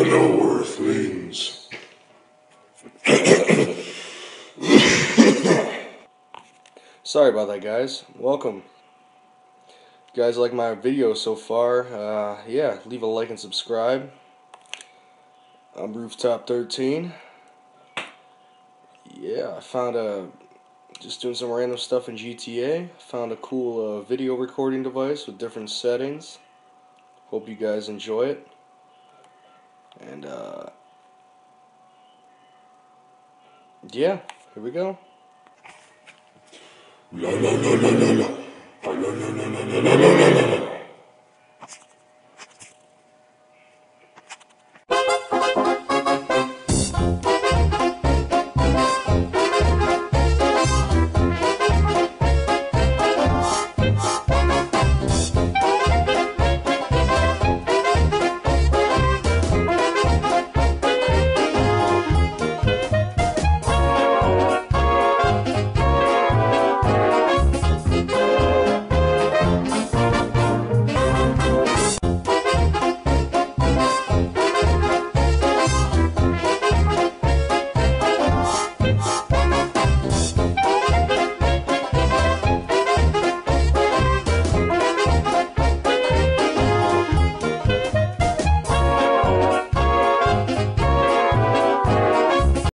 Hello, Earthlings. Sorry about that, guys. Welcome. You guys like my video so far? Uh, yeah, leave a like and subscribe. I'm Rooftop 13. Yeah, I found a. Just doing some random stuff in GTA. Found a cool uh, video recording device with different settings. Hope you guys enjoy it. And, uh. Yeah, here we go. La la la la la la. La la la la la la la la la.